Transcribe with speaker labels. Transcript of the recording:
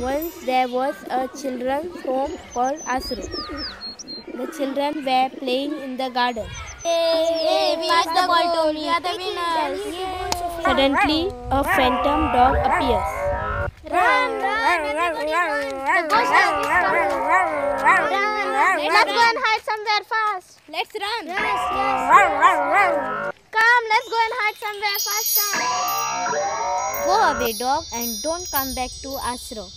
Speaker 1: Once there was a children's home called Asro. The children were playing in the garden.
Speaker 2: Hey, pass the ball to me. The winners.
Speaker 1: Suddenly, a phantom dog appears.
Speaker 2: Run, run, everybody run. The ghost dog is coming. Run. Let's go and hide somewhere fast.
Speaker 1: Let's run.
Speaker 2: Yes, yes. Come, let's go and hide somewhere faster.
Speaker 3: Go away, dog, and don't come back to Asro.